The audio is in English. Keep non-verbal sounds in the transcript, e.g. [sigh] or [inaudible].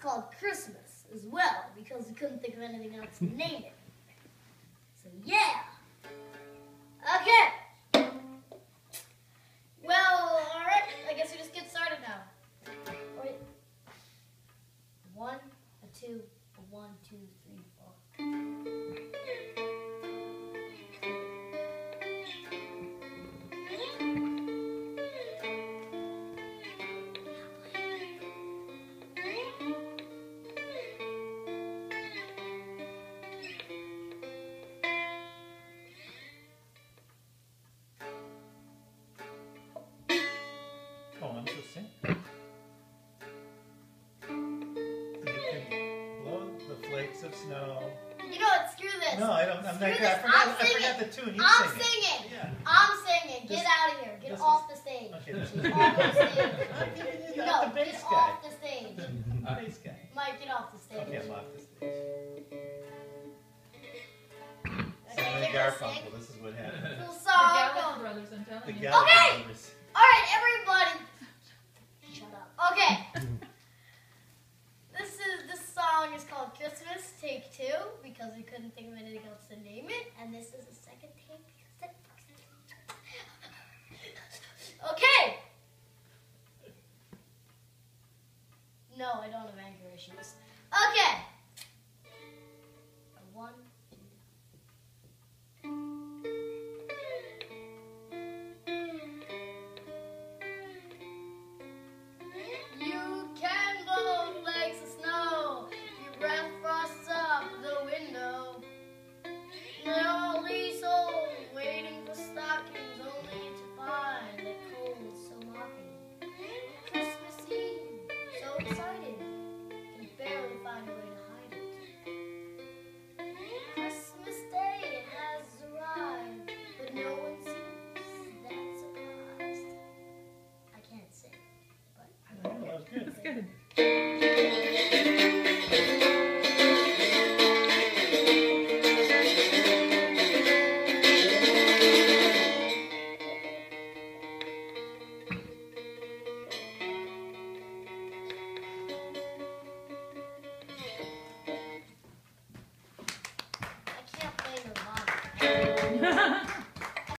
called Christmas as well because we couldn't think of anything else to name it. So yeah. Okay. Well, all right. I guess we just get started now. Wait. One, a two, a one, two, three, four. Oh, I'm so sing. You can blow the flakes of snow. You know what? Screw this. No, I don't. I'm Screw not. I forgot. I'm I singing. forgot the tune. You I'm sing it. singing. Yeah. I'm singing. Get This- out of here. Get this off the stage. Okay. This [laughs] Get is. off the stage. I'm giving you the, No, the bass [laughs] get guy. off the stage. The bass guy. Mike, get off the stage. Okay, I'm off the stage. Okay, Simon get and this thing. Garfunkel. This is what happened. Cool The song. Gallagher brothers, I'm telling you. Gallagher Okay. Because we couldn't think of anything else to name it, and this is the second take because. [laughs] Okay. No, I don't have anger issues. Okay. One, good. I can't play Nirvana. [laughs]